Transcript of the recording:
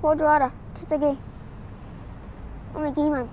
What do I? It's a gay. I'm a gay man.